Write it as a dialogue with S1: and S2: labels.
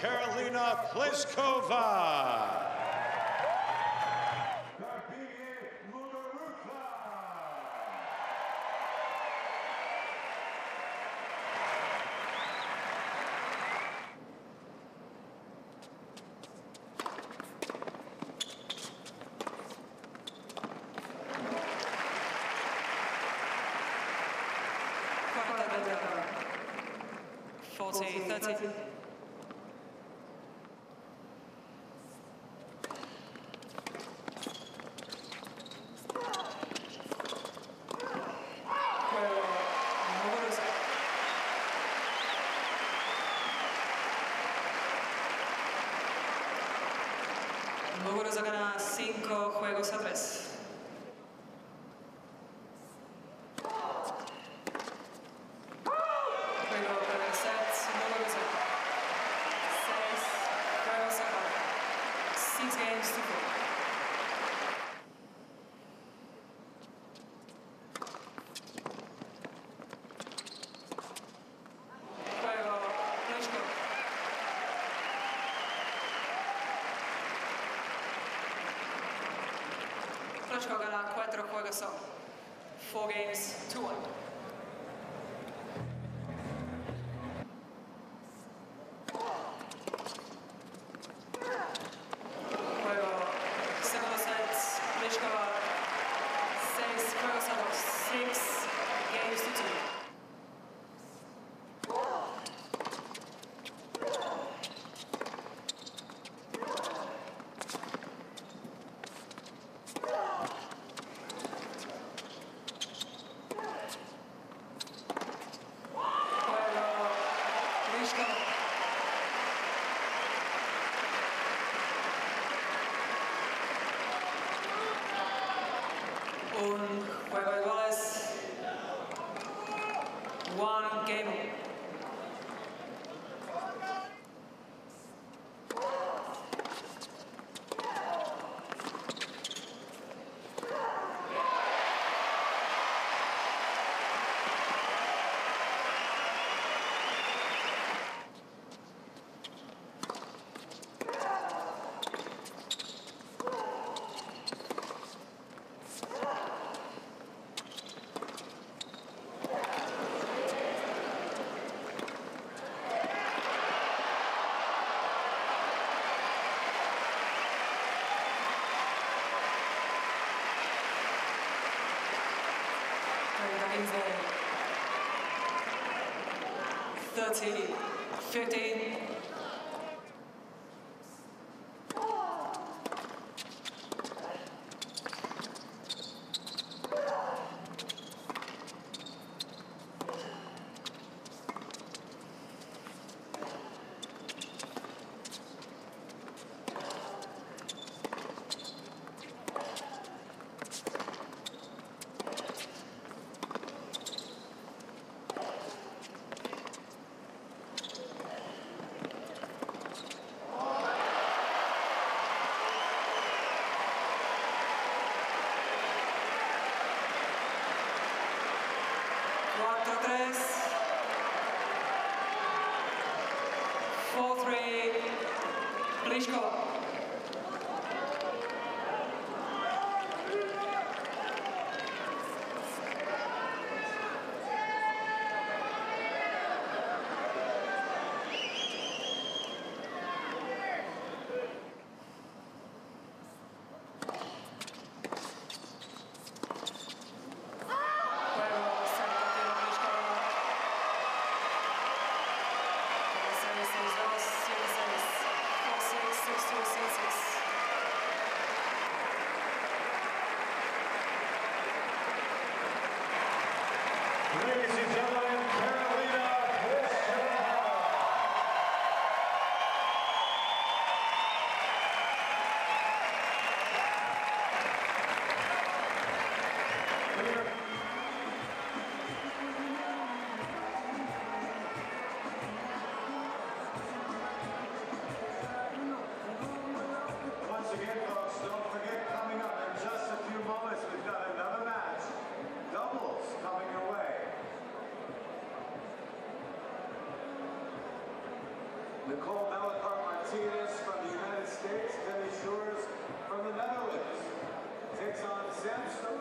S1: Karolina Pliskova.
S2: Forty, thirty. Bogoro gana 5 juegos a 3. Four games, two one. one game. 30, 15, tres, four, three, Pliškova.
S1: Thank you, Nicole Malakar Martinez from the United States, Penny Shores from the Netherlands, takes on Sam Stone